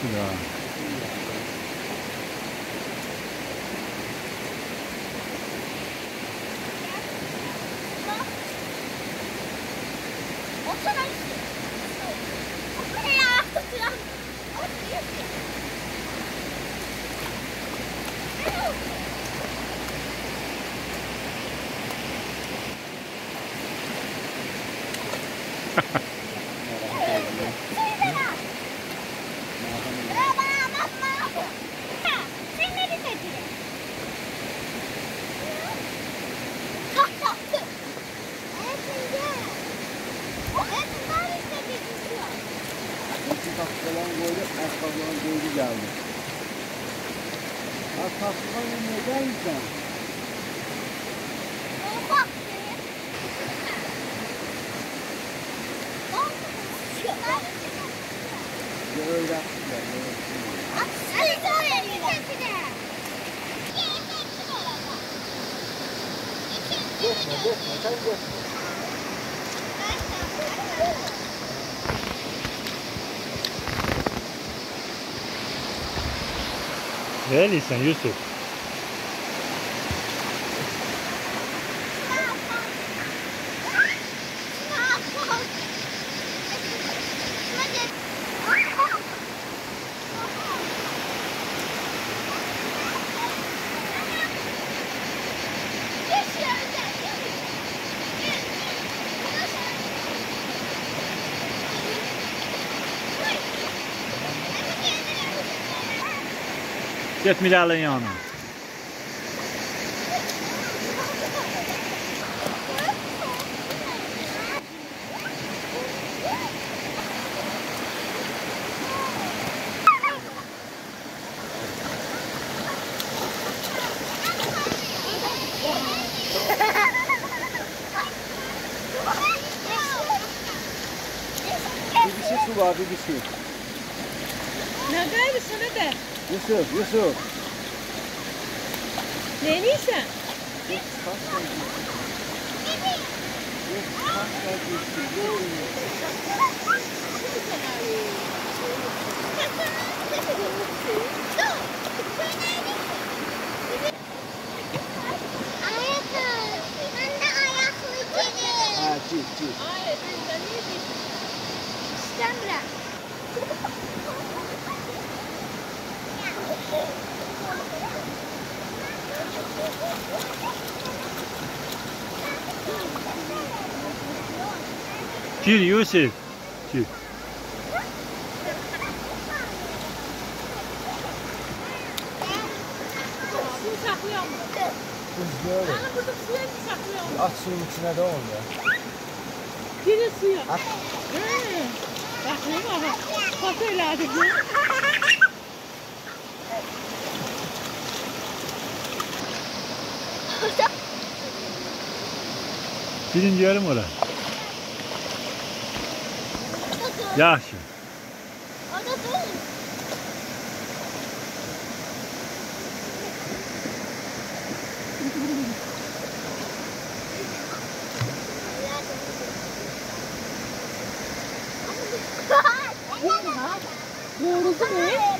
Yeah. Ha ha. Dakikadan böyle ayakkabıların dövdü geldi. Ha tatlıdan neden sen? Ya öyle yaptılar. Dökme dökme sen É, Nisan Yusuf. Get Milal'ın yanına. Bir dişi su var bir dişi. Neredeydi sana de? Yusuf Yusuf. Ne? Ha çift çift. Hayır, ben neydi? İstemre. Gir Yusuf. Gir. Kız böyle. At suyun içine de olmuyor. Giri suyu. At. Hı. Bak ne var bak. Fotoğrafı bu. Girin diyorum oraya. Yaxşı. O da dur. Doğrusu ne?